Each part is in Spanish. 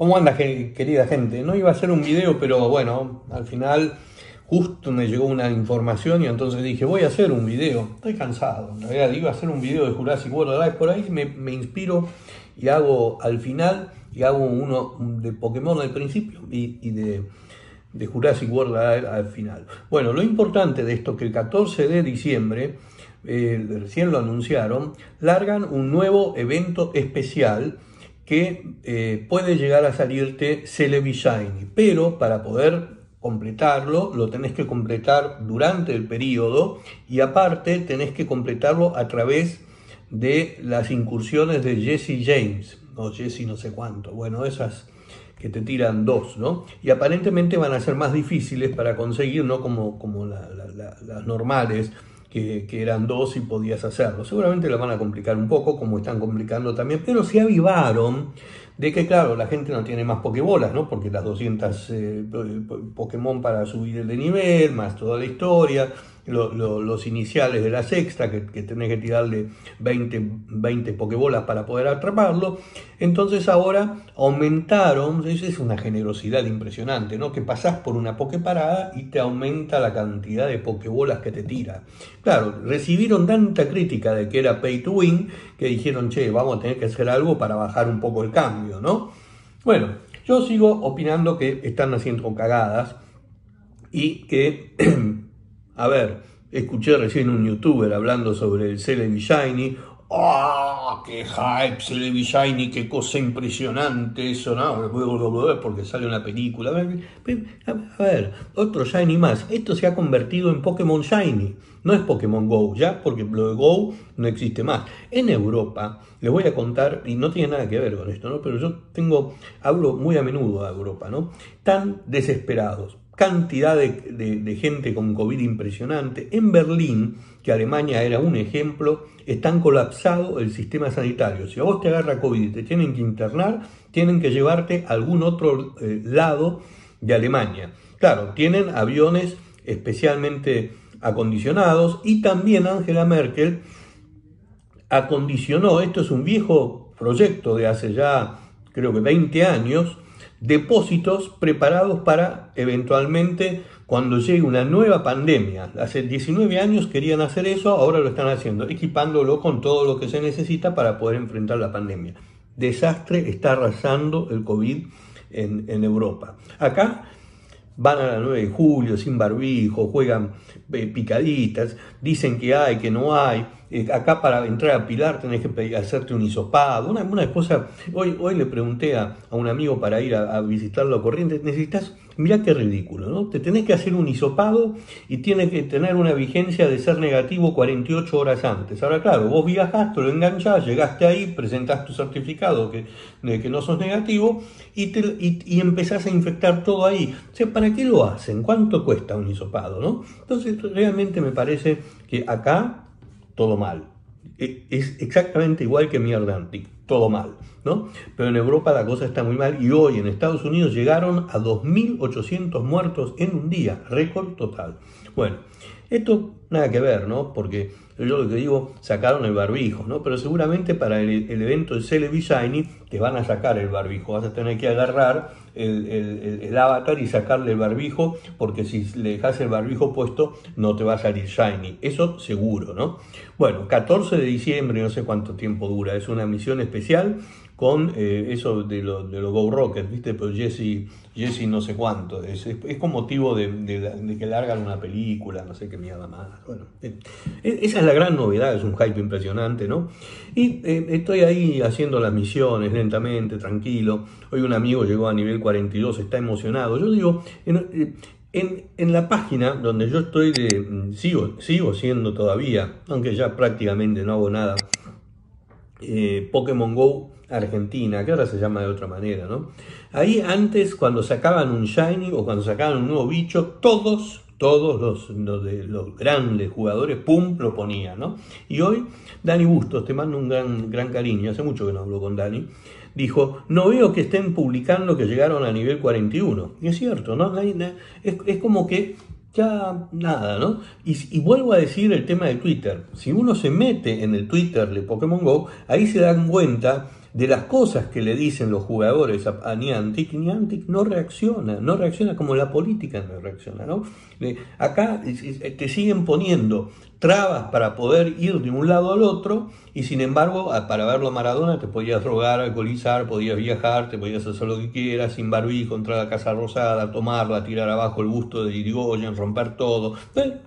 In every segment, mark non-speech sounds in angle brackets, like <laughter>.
¿Cómo anda, querida gente? No iba a hacer un video, pero bueno, al final justo me llegó una información y entonces dije, voy a hacer un video. Estoy cansado, en realidad iba a hacer un video de Jurassic World Alive, por ahí me, inspiro y hago al final, y hago uno de Pokémon al principio y, de, Jurassic World al, al, final. Bueno, lo importante de esto que el 14 de diciembre, eh, recién lo anunciaron, largan un nuevo evento especial que eh, puede llegar a salirte Celebi Shiny, pero para poder completarlo lo tenés que completar durante el periodo y aparte tenés que completarlo a través de las incursiones de Jesse James, o Jesse no sé cuánto, bueno, esas que te tiran dos, ¿no? Y aparentemente van a ser más difíciles para conseguir, no como, como las normales, que, eran dos y podías hacerlo. Seguramente lo van a complicar un poco, como están complicando también, pero se avivaron de que, claro, la gente no tiene más pokebolas, ¿no? Porque las 200 eh, Pokémon para subir de nivel, más toda la historia, los iniciales de la sexta, que, que, tenés que tirarle 20, 20 pokebolas para poder atraparlo. Entonces ahora aumentaron, es una generosidad impresionante, ¿no? Que pasás por una pokeparada y te aumenta la cantidad de pokebolas que te tira. Claro, recibieron tanta crítica de que era pay to win que dijeron, che, vamos a tener que hacer algo para bajar un poco el cambio, ¿no? Bueno, yo sigo opinando que están haciendo cagadas y que <clears throat> A ver, escuché recién un youtuber hablando sobre el Celebi Shiny. ¡Ah! ¡Qué hype! Celebi Shiny, qué cosa impresionante eso, ¿no? Porque sale una película. A ver, otro Shiny más. Esto se ha convertido en Pokémon Shiny. No es Pokémon Go, ¿ya? Porque lo Go no existe más. En Europa, les voy a contar, y no tiene nada que ver con esto, ¿no? Pero yo tengo, hablo muy a menudo de Europa, ¿no? Tan desesperados cantidad de, gente con COVID impresionante. En Berlín, que Alemania era un ejemplo, están colapsado el sistema sanitario. Si a vos te agarra COVID y te tienen que internar, tienen que llevarte a algún otro eh, lado de Alemania. Claro, tienen aviones especialmente acondicionados y también Angela Merkel acondicionó, esto es un viejo proyecto de hace ya creo que 20 años, depósitos preparados para eventualmente cuando llegue una nueva pandemia. Hace 19 años querían hacer eso, ahora lo están haciendo, equipándolo con todo lo que se necesita para poder enfrentar la pandemia. Desastre está arrasando el COVID en, Europa. Acá van a la 9 de julio sin barbijo, juegan eh, picaditas, dicen que hay, que no hay. Eh, acá para entrar a Pilar tenés que hacerte un hisopado, una, una cosa. Hoy, hoy le pregunté a, un amigo para ir a, visitarlo a Corrientes, necesitas, mirá qué ridículo, ¿no? Te tenés que hacer un hisopado y tiene que tener una vigencia de ser negativo 48 horas antes. Ahora, claro, vos viajaste, lo enganchás, llegaste ahí, presentás tu certificado que, de que no sos negativo y, te, y, empezás a infectar todo ahí. O sea, ¿para qué lo hacen? ¿Cuánto cuesta un hisopado, no? Entonces, realmente me parece que acá todo mal. E, es exactamente igual que mierda todo mal, ¿no? Pero en Europa la cosa está muy mal y hoy en Estados Unidos llegaron a 2.800 muertos en un día, récord total. Bueno, esto nada que ver, ¿no? Porque yo lo que digo, sacaron el barbijo, ¿no? Pero seguramente para el, evento de Celebi Shiny te van a sacar el barbijo, vas a tener que agarrar el, avatar y sacarle el barbijo, porque si le dejas el barbijo puesto no te va a salir Shiny, eso seguro, ¿no? Bueno, 14 de diciembre, no sé cuánto tiempo dura, es una misión especial con eh, eso de los de Go Rockets, ¿viste? Pero Jesse, Jesse no sé cuánto, es, con motivo de, que largan una película, no sé qué mierda más. Bueno, eh, esa es la gran novedad, es un hype impresionante, ¿no? Y eh, estoy ahí haciendo las misiones lentamente, tranquilo. Hoy un amigo llegó a nivel 42, está emocionado. Yo digo, en, en, la página donde yo estoy, sigo, sigo siendo todavía, aunque ya prácticamente no hago nada, Pokémon Go Argentina, que ahora se llama de otra manera, ¿no? Ahí antes, cuando sacaban un Shiny o cuando sacaban un nuevo bicho, todos, todos los, los grandes jugadores, pum, lo ponían, ¿no? Y hoy, Dani Bustos, te mando un gran, gran cariño, hace mucho que no hablo con Dani, dijo, no veo que estén publicando que llegaron a nivel 41. Y es cierto, ¿no? Es, es como que ya nada, ¿no? Y, vuelvo a decir el tema de Twitter. Si uno se mete en el Twitter de Pokémon Go, ahí se dan cuenta de las cosas que le dicen los jugadores a, Niantic, Niantic no reacciona, no reacciona como la política no reacciona, ¿no? Acá te siguen poniendo trabas para poder ir de un lado al otro y sin embargo para verlo a Maradona te podías drogar, alcoholizar, podías viajar, te podías hacer lo que quieras, sin barbí contra la Casa Rosada, tomarla, tirar abajo el busto de Irigoyen, romper todo,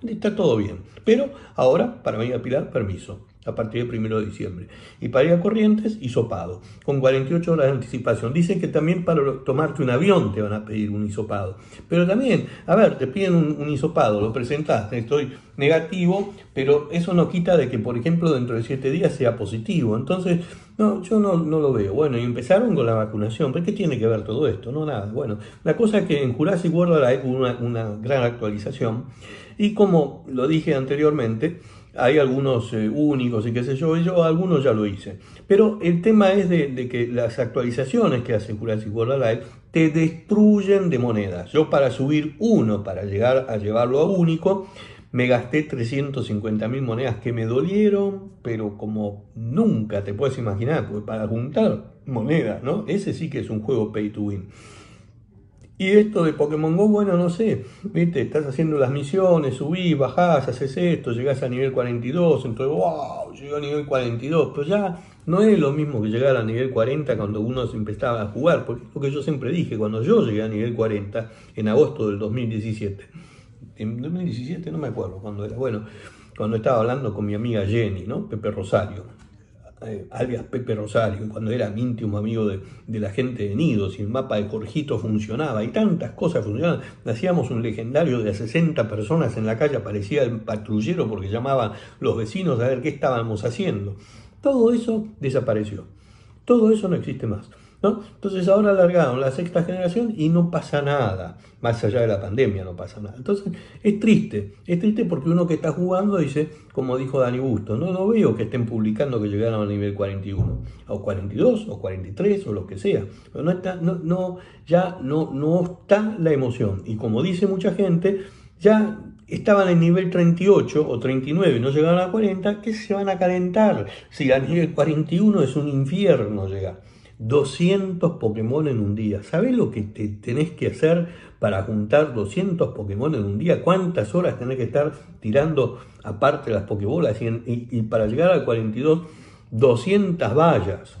está todo bien. Pero ahora para mí a Pilar, permiso a partir del 1 de diciembre. Y para ir a Corrientes, hisopado, con 48 horas de anticipación. Dicen que también para tomarte un avión te van a pedir un hisopado. Pero también, a ver, te piden un, un hisopado, lo presentaste, estoy negativo, pero eso no quita de que, por ejemplo, dentro de 7 días sea positivo. Entonces, no, yo no, no, lo veo. Bueno, y empezaron con la vacunación. ¿Pero qué tiene que ver todo esto? No, nada. Bueno, la cosa es que en Jurassic World hay una, una gran actualización. Y como lo dije anteriormente, hay algunos eh, únicos y qué sé yo, yo algunos ya lo hice. Pero el tema es de, que las actualizaciones que hace Jurassic World Alive te destruyen de monedas. Yo para subir uno, para llegar a llevarlo a único, me gasté 350 mil monedas que me dolieron, pero como nunca te puedes imaginar, porque para juntar monedas, ¿no? Ese sí que es un juego pay to win. Y esto de Pokémon Go, bueno, no sé, viste, estás haciendo las misiones, subís, bajás, haces esto, llegás a nivel 42, entonces, wow, llegó a nivel 42, pero ya no es lo mismo que llegar a nivel 40 cuando uno empezaba a jugar, porque es lo que yo siempre dije, cuando yo llegué a nivel 40, en agosto del 2017, en 2017 no me acuerdo cuando era, bueno, cuando estaba hablando con mi amiga Jenny, ¿no? Pepe Rosario, eh, Pepe Rosario, cuando era íntimo amigo de, la gente de Nidos y el mapa de Jorgito funcionaba y tantas cosas funcionaban. Hacíamos un legendario de 60 personas en la calle, aparecía el patrullero porque llamaban los vecinos a ver qué estábamos haciendo. Todo eso desapareció. Todo eso no existe más. Entonces ahora alargaron la sexta generación y no pasa nada, más allá de la pandemia no pasa nada. Entonces es triste, es triste porque uno que está jugando dice, como dijo Dani Busto, no, no veo que estén publicando que llegaron al nivel 41, o 42, o 43, o lo que sea. Pero no está, no, ya no, no está la emoción. Y como dice mucha gente, ya estaban en nivel 38 o 39 y no llegaron a 40, ¿qué se van a calentar? Si a nivel 41 es un infierno llegar. 200 Pokémon en un día. ¿Sabes lo que te tenés que hacer para juntar 200 Pokémon en un día? ¿Cuántas horas tenés que estar tirando aparte las Pokébolas? Y, y para llegar al 42, 200 vallas.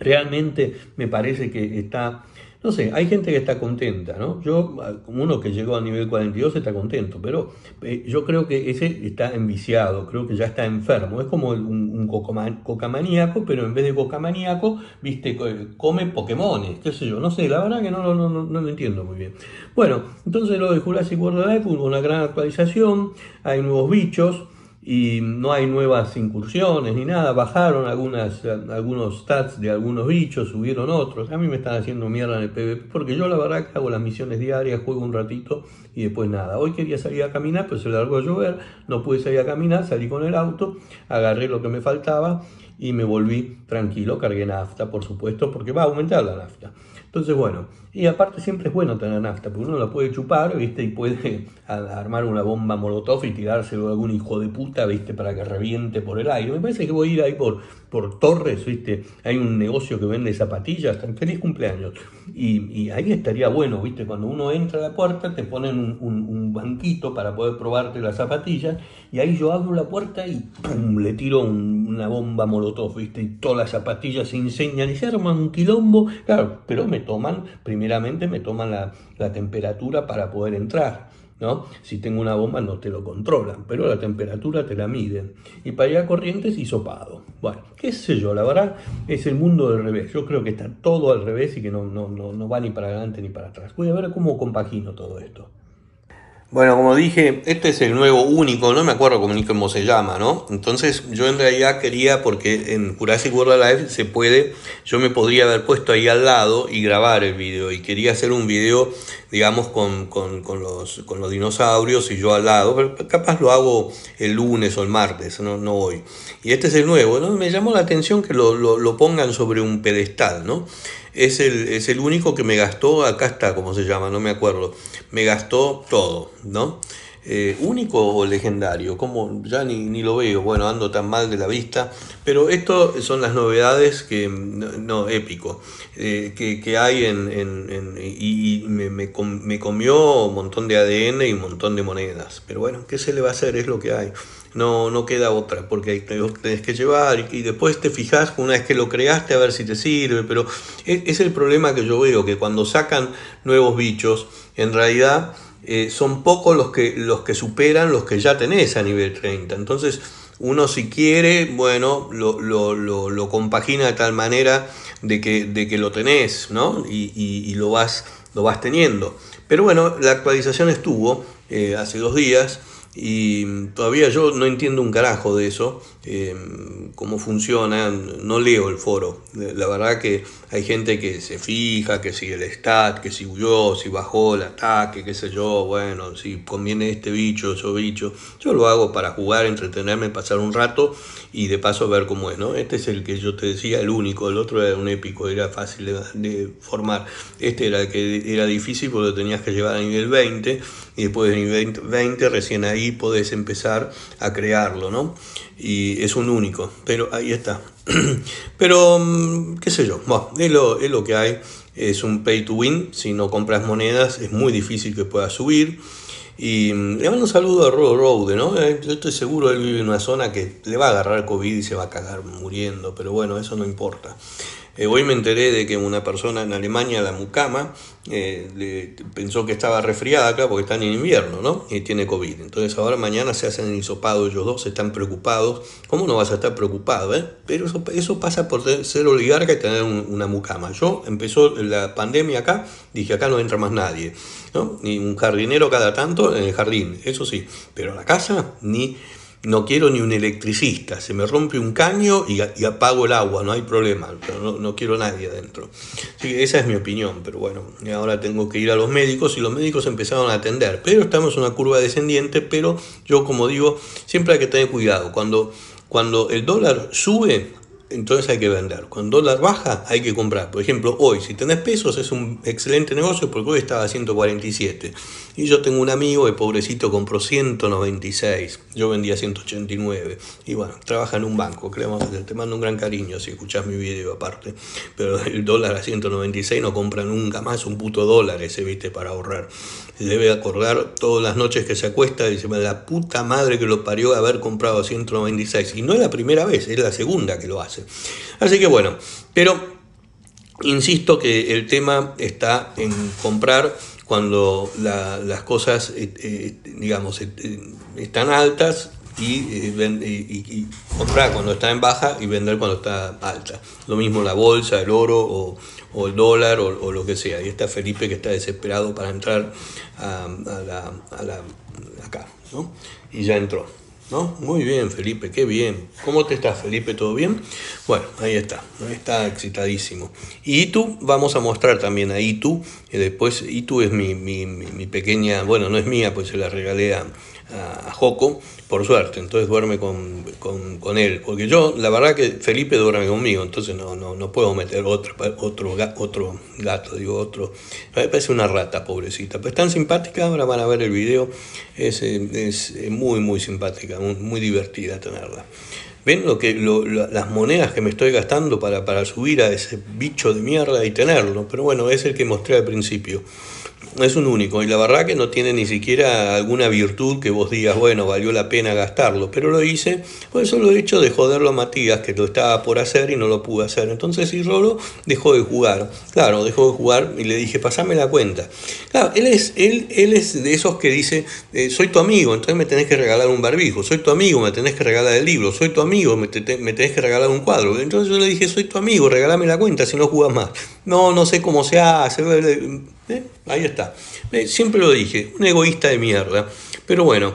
Realmente me parece que está no sé, hay gente que está contenta, ¿no? Yo, como uno que llegó a nivel 42 está contento, pero eh, yo creo que ese está enviciado, creo que ya está enfermo. Es como un, un cocamaníaco, pero en vez de cocamaníaco, viste, come Pokémones, qué sé yo, no sé, la verdad que no, no, no, no lo entiendo muy bien. Bueno, entonces lo de Jurassic World Life una gran actualización, hay nuevos bichos, y no hay nuevas incursiones ni nada, bajaron algunas, algunos stats de algunos bichos, subieron otros, a mí me están haciendo mierda en el PvP porque yo la verdad que hago las misiones diarias, juego un ratito y después nada. Hoy quería salir a caminar, pero se largó a llover, no pude salir a caminar, salí con el auto, agarré lo que me faltaba y me volví tranquilo, cargué nafta por supuesto porque va a aumentar la nafta. Entonces, bueno, y aparte siempre es bueno tener nafta, porque uno la puede chupar, ¿viste? Y puede <laughs> armar una bomba molotov y tirárselo a algún hijo de puta, ¿viste? Para que reviente por el aire. Me parece que voy a ir ahí por, por Torres, ¿viste? Hay un negocio que vende zapatillas, feliz cumpleaños. Y, ahí estaría bueno, ¿viste? Cuando uno entra a la puerta te ponen un, banquito para poder probarte las zapatillas y ahí yo abro la puerta y ¡pum! le tiro una bomba molotov, ¿viste? Y todas las zapatillas se incendian y se arman un quilombo. Claro, pero me toman, primeramente me toman la, la temperatura para poder entrar. ¿no? Si tengo una bomba no te lo controlan, pero la temperatura te la miden. Y para ir a corrientes hisopado. Bueno, qué sé yo, la verdad es el mundo del revés. Yo creo que está todo al revés y que no, no, no, no va ni para adelante ni para atrás. Voy a ver cómo compagino todo esto. Bueno, como dije, este es el nuevo único, no me acuerdo cómo, se llama, ¿no? Entonces yo en realidad quería, porque en Jurassic World Alive se puede, yo me podría haber puesto ahí al lado y grabar el video, y quería hacer un video, digamos, con, los, con los dinosaurios y yo al lado, pero capaz lo hago el lunes o el martes, no, no hoy. Y este es el nuevo, ¿no? Me llamó la atención que lo, lo pongan sobre un pedestal, ¿no? Es el, es el único que me gastó, acá está, como se llama, no me acuerdo, me gastó todo, ¿no? Eh, único o legendario, como ya ni, lo veo, bueno, ando tan mal de la vista, pero esto son las novedades que, no, épico, eh, que, que, hay en, en, y, me, me, comió un montón de ADN y un montón de monedas, pero bueno, ¿qué se le va a hacer? Es lo que hay. No, no queda otra, porque tenés que llevar. Y, después te fijas una vez que lo creaste a ver si te sirve, pero es, es el problema que yo veo, que cuando sacan nuevos bichos, en realidad eh, son pocos los que, los que superan los que ya tenés a nivel 30. Entonces, uno si quiere, bueno, lo, lo, lo, compagina de tal manera de que, de que lo tenés, ¿no? Y, y, lo, vas, lo vas teniendo. Pero bueno, la actualización estuvo eh, hace dos días y todavía yo no entiendo un carajo de eso, eh, cómo funciona, no leo el foro. La verdad que hay gente que se fija, que si el stat, que si huyó, si bajó el ataque, qué sé yo, bueno, si conviene este bicho, ese bicho. Yo lo hago para jugar, entretenerme, pasar un rato y de paso ver cómo es, ¿no? Este es el que yo te decía, el único, el otro era un épico, era fácil de, formar. Este era el que era difícil porque lo tenías que llevar a nivel 20 y después de nivel 20 recién ahí podés empezar a crearlo, ¿no? Y es un único, pero ahí está. <clears throat> pero, mm, qué sé yo, bueno, es, lo, es lo que hay, es un pay to win, si no compras monedas es muy difícil que puedas subir. Y mm, le mando un saludo a Rodo Rode, ¿no? Eh, yo estoy seguro él vive en una zona que le va a agarrar COVID y se va a cagar muriendo, pero bueno, eso no importa. Eh, hoy me enteré de que una persona en Alemania, la mucama, eh, pensó que estaba resfriada acá porque están en invierno, ¿no? Y tiene COVID. Entonces ahora mañana se hacen el hisopado ellos dos, están preocupados. ¿Cómo no vas a estar preocupado, eh? Pero eso, eso pasa por ser oligarca y tener una mucama. Yo empezó la pandemia acá, dije acá no entra más nadie, ¿no? Ni un jardinero cada tanto en el jardín, eso sí, pero a la casa ni no quiero ni un electricista, se me rompe un caño y, apago el agua, no hay problema, pero no, quiero nadie adentro. esa es mi opinión, pero bueno, ahora tengo que ir a los médicos y los médicos empezaron a atender, pero estamos en una curva descendiente, pero yo como digo, siempre hay que tener cuidado, cuando, cuando el dólar sube, entonces hay que vender. Cuando dólar baja, hay que comprar. Por ejemplo, hoy, si tenés pesos, es un excelente negocio porque hoy estaba a 147. Y yo tengo un amigo, el pobrecito, compró 196. Yo vendía 189. Y bueno, trabaja en un banco, te mando un gran cariño si escuchás mi video aparte. Pero el dólar a 196 no compra nunca más un puto dólar ese, viste, para ahorrar. Debe acordar todas las noches que se acuesta y dice, la puta madre que lo parió haber comprado a 196. Y no es la primera vez, es la segunda que lo hace. Así que bueno, pero insisto que el tema está en comprar cuando las cosas, eh, eh, digamos, eh, están altas y, comprar cuando está en baja y vender cuando está alta. Lo mismo la bolsa, el oro o, el dólar o, lo que sea. Y está Felipe que está desesperado para entrar a, la, a la, acá, ¿no? Y ya entró. ¿no? Muy bien, Felipe, qué bien. ¿Cómo te estás, Felipe? ¿Todo bien? Bueno, ahí está, está excitadísimo. Y Itu, vamos a mostrar también a Itu, y después Itu es mi, mi, mi, pequeña, bueno, no es mía, pues se la regalé a, a, Joco, por suerte, entonces duerme con, con, él, porque yo, la verdad que Felipe duerme conmigo, entonces no, no, no puedo meter otro, otro, otro gato, digo otro, me parece una rata, pobrecita, pero es tan simpática, ahora van a ver el video, es, es muy, muy simpática, muy, muy divertida tenerla. ¿Ven lo que, lo, las monedas que me estoy gastando para, para subir a ese bicho de mierda y tenerlo? Pero bueno, es el que mostré al principio es un único y la verdad que no tiene ni siquiera alguna virtud que vos digas, bueno, valió la pena gastarlo, pero lo hice por el solo hecho de joderlo a Matías, que lo estaba por hacer y no lo pude hacer. Entonces Rolo dejó de jugar, claro, dejó de jugar y le dije, pasame la cuenta. Claro, él es, él, él es de esos que dice, eh, soy tu amigo, entonces me tenés que regalar un barbijo, soy tu amigo, me tenés que regalar el libro, soy tu amigo, me, me tenés que regalar un cuadro. Entonces yo le dije, soy tu amigo, regálame la cuenta si no jugás más. No, no sé cómo se hace. ¿Eh? Ahí está. Eh, siempre lo dije, un egoísta de mierda. Pero bueno,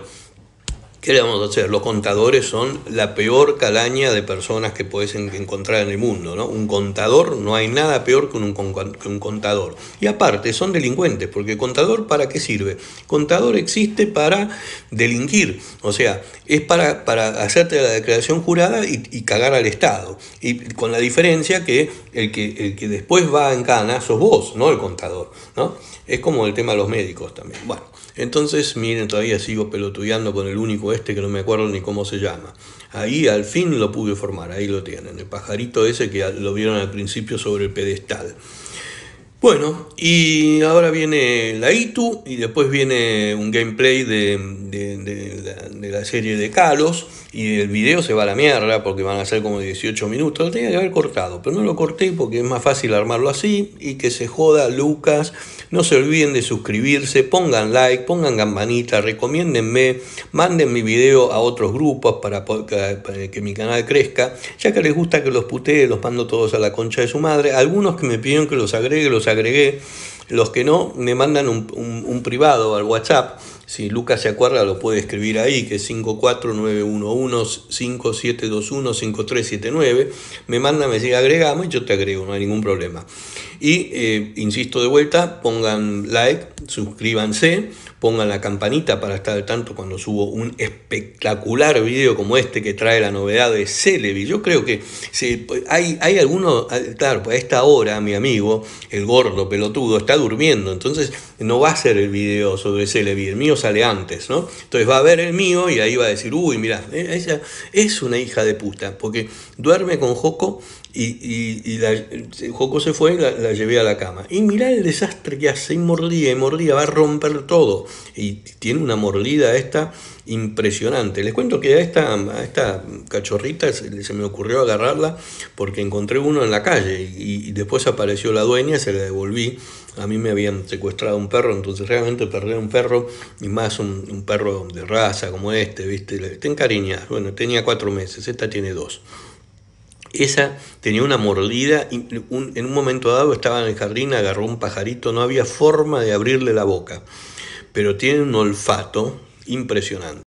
¿Qué le vamos a hacer? Los contadores son la peor calaña de personas que puedes encontrar en el mundo. ¿no? Un contador, no hay nada peor que un, que un contador. Y aparte, son delincuentes, porque contador ¿para qué sirve? Contador existe para delinquir, o sea, es para, para hacerte la declaración jurada y, y, cagar al Estado. Y con la diferencia que el, que el que después va en cana sos vos, no el contador. ¿no? Es como el tema de los médicos también. Bueno, entonces miren, todavía sigo pelotudeando con el único este que no me acuerdo ni cómo se llama. Ahí al fin lo pude formar, ahí lo tienen, el pajarito ese que lo vieron al principio sobre el pedestal. Bueno, y ahora viene la ITU y después viene un gameplay de, de, la, serie de Kalos y el video se va a la mierda porque van a ser como 18 minutos. Lo tenía que haber cortado, pero no lo corté porque es más fácil armarlo así y que se joda Lucas. No se olviden de suscribirse, pongan like, pongan campanita, recomiéndenme, manden mi video a otros grupos para, que mi canal crezca. Ya que les gusta que los putee, los mando todos a la concha de su madre. Algunos que me pidieron que los agregue, los agregué. Los que no, me mandan un, privado al WhatsApp. Si Lucas se acuerda, lo puede escribir ahí, que es 54911-5721-5379. Me manda, me dice agregamos y yo te agrego, no hay ningún problema. Y eh, insisto de vuelta, pongan like, suscríbanse, pongan la campanita para estar al tanto cuando subo un espectacular video como este que trae la novedad de Celebi. Yo creo que hay, hay algunos, claro, a esta hora mi amigo, el gordo pelotudo, está durmiendo, entonces no va a ser el video sobre Celebi, el mío sale antes, ¿no? Entonces va a ver el mío y ahí va a decir, uy, mira, ella es una hija de puta, porque duerme con Joco y, y, y Joco se fue y la, llevé a la cama. Y mirá el desastre que hace, y mordía y mordía, va a romper todo. Y tiene una mordida esta impresionante. Les cuento que a esta, esta cachorrita se, me ocurrió agarrarla porque encontré uno en la calle y, después apareció la dueña, se la devolví. A mí me habían secuestrado un perro, entonces realmente perder un perro, y más un, perro de raza como este, ¿viste? Te encariñas. Bueno, tenía cuatro meses, esta tiene dos. Esa tenía una mordida, en un momento dado estaba en el jardín, agarró un pajarito, no había forma de abrirle la boca, pero tiene un olfato impresionante.